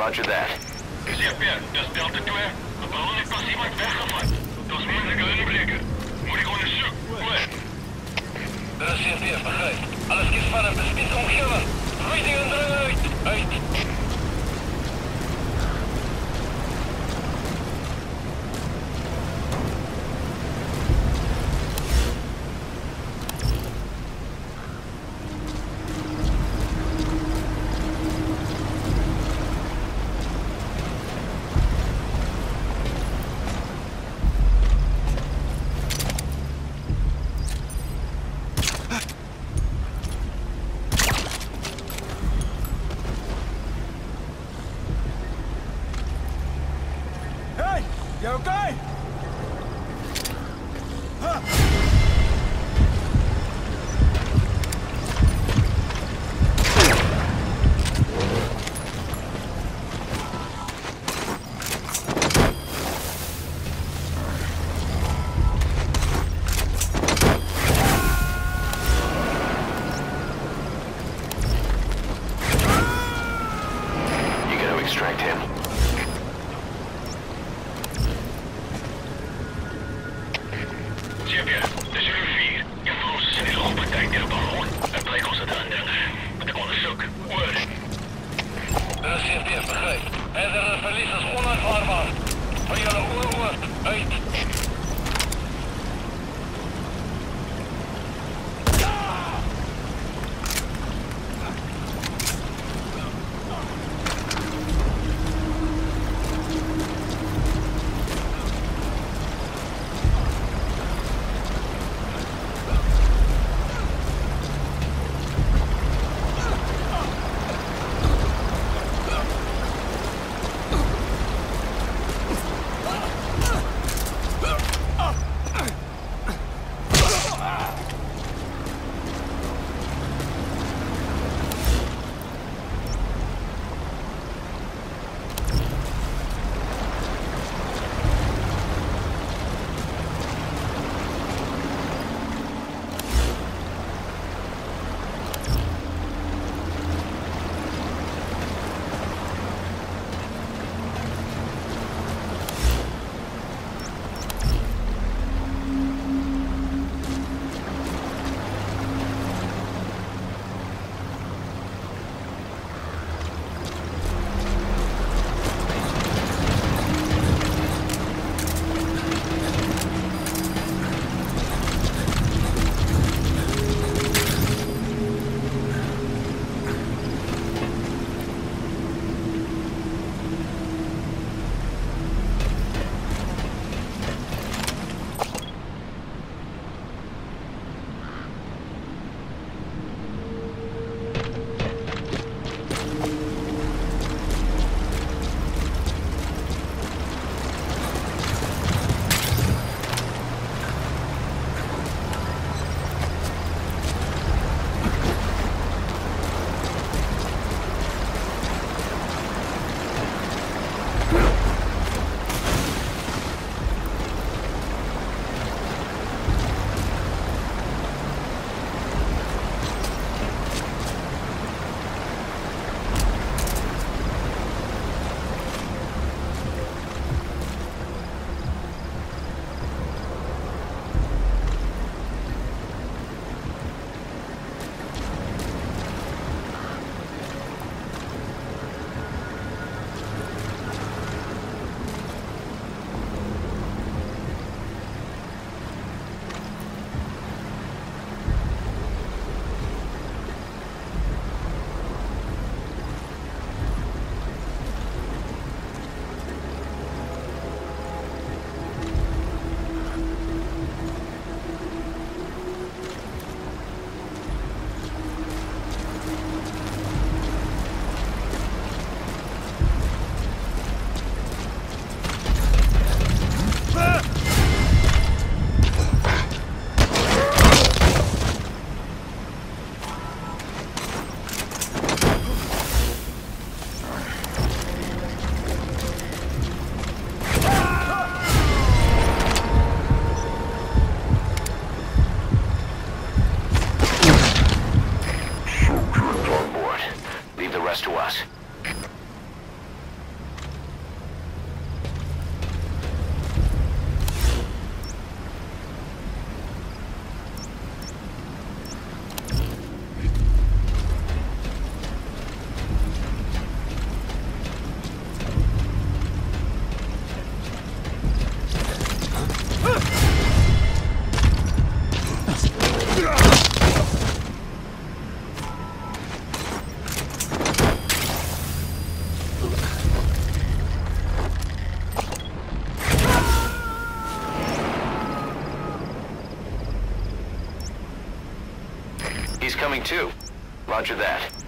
Roger that. Ik zie Pierre, dat is Delta 2. De ballon heeft pas iemand weggevat. Dat is moeilijke inblikken. Moet ik gewoon eens zoeken. Over. CFDF, begrijp. Alles kies van hem. Bespied omgeven. Gooi die anderen uit. Too. Roger that.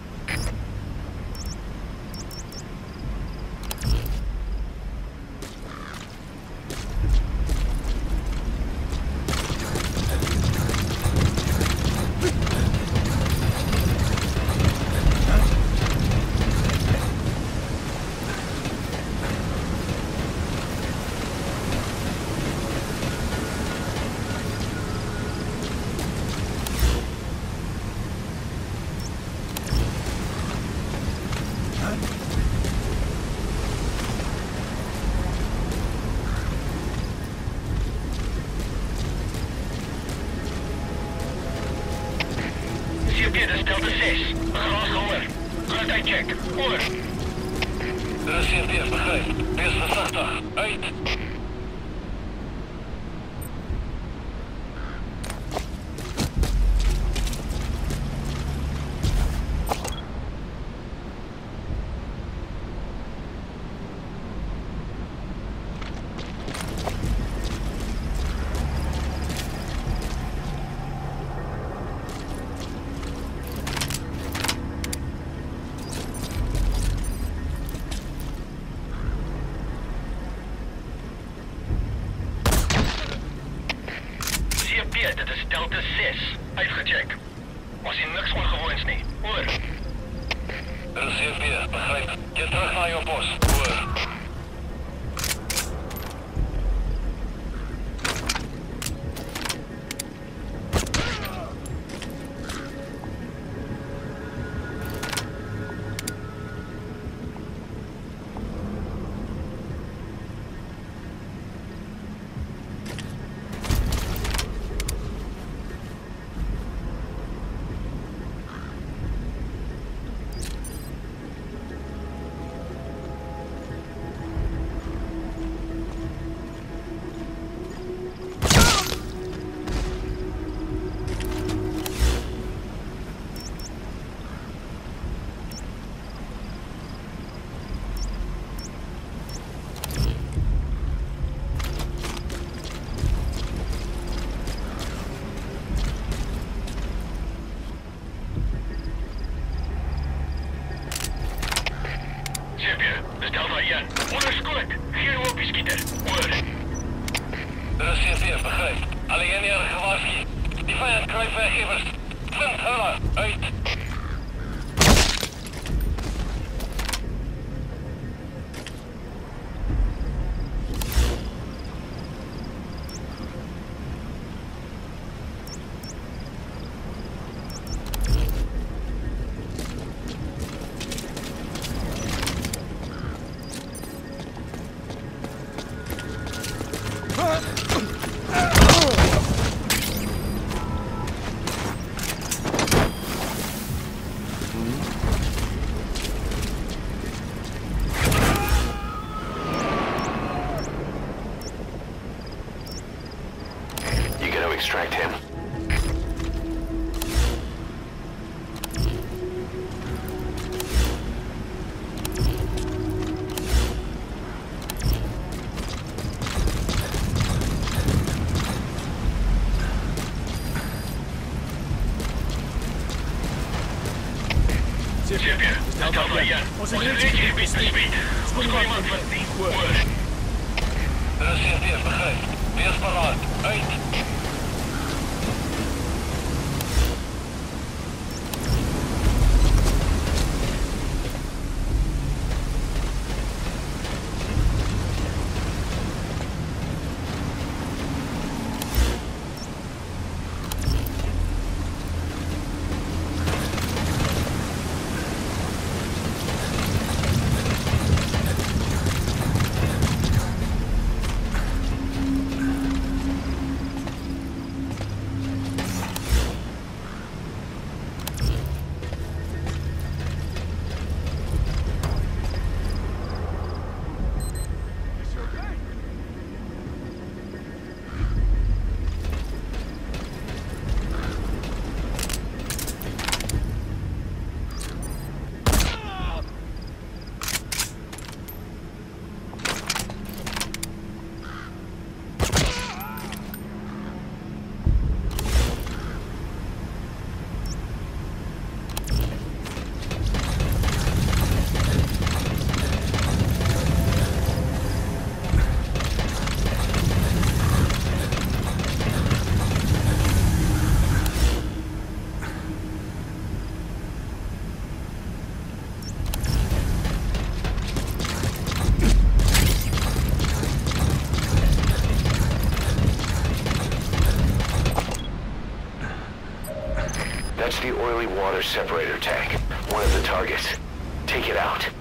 ciebie. Dawaj, Jan. Onder skoot. Geen hoopie skieter. Hoor. Dis hier weer, begryp. Alleen hier gewaarskielik. Die vyand kry vergewers. Vind hulle uit. Extract him. Oily water separator tank. One of the targets. Take it out.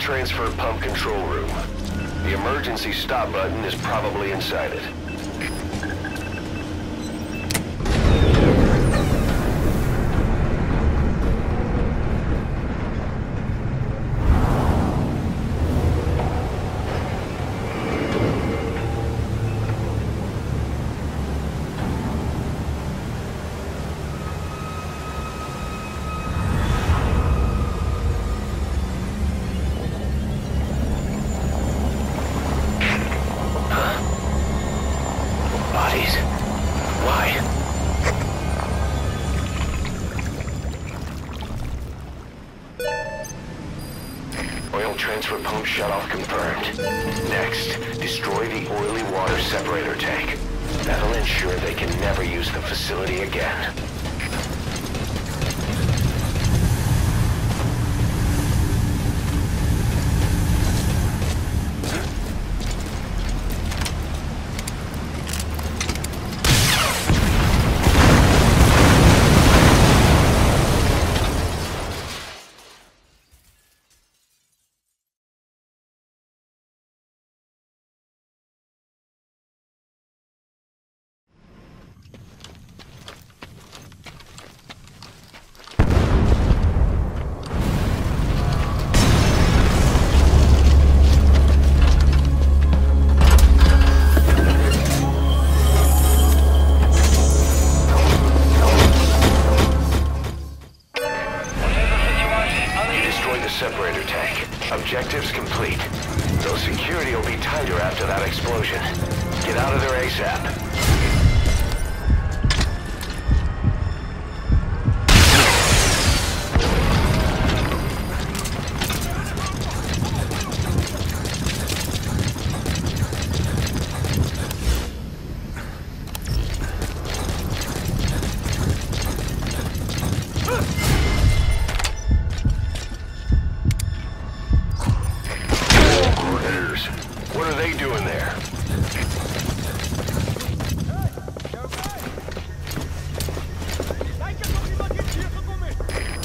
Transfer pump control room. The emergency stop button is probably inside it. Oil transfer pump shutoff confirmed. Next, destroy the oily water separator tank. That'll ensure they can never use the facility again.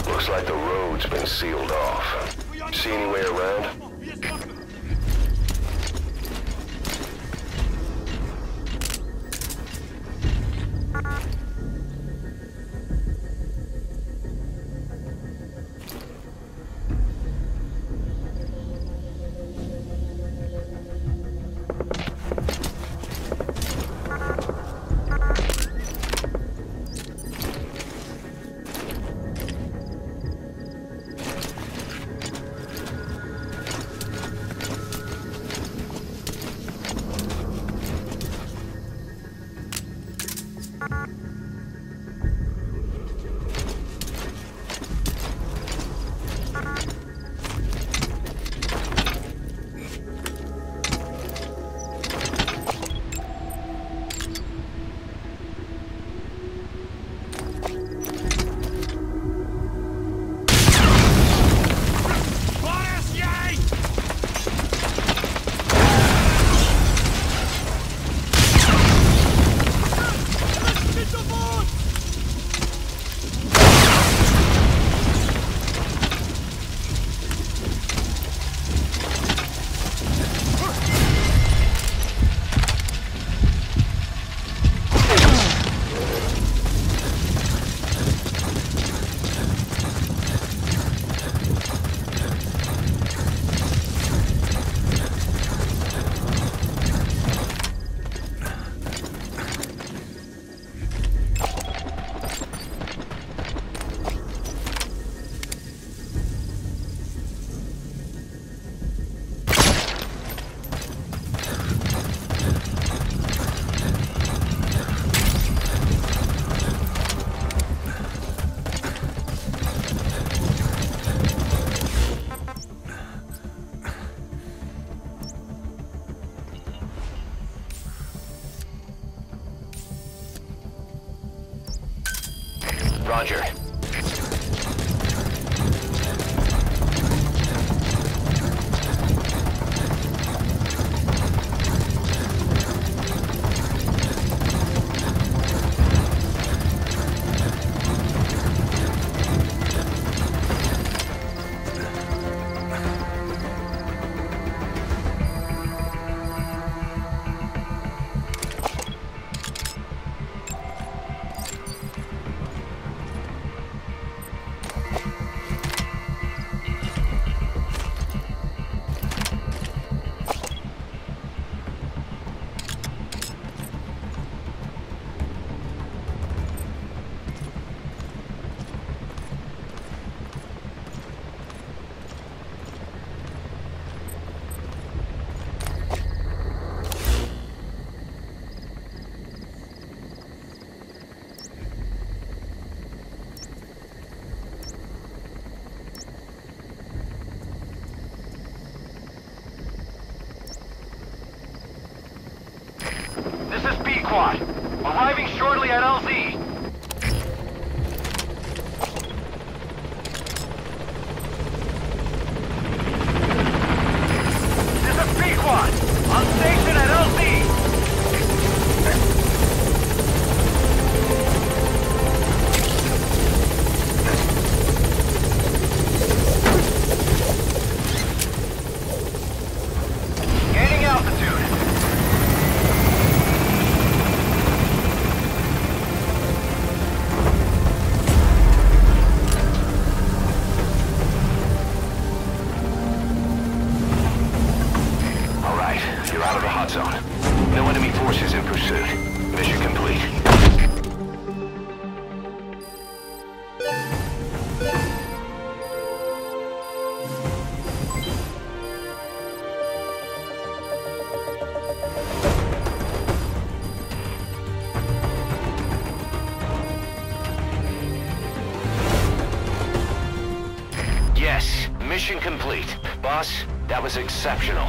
Looks like the road's been sealed off. See any way around? Pequod. Exceptional.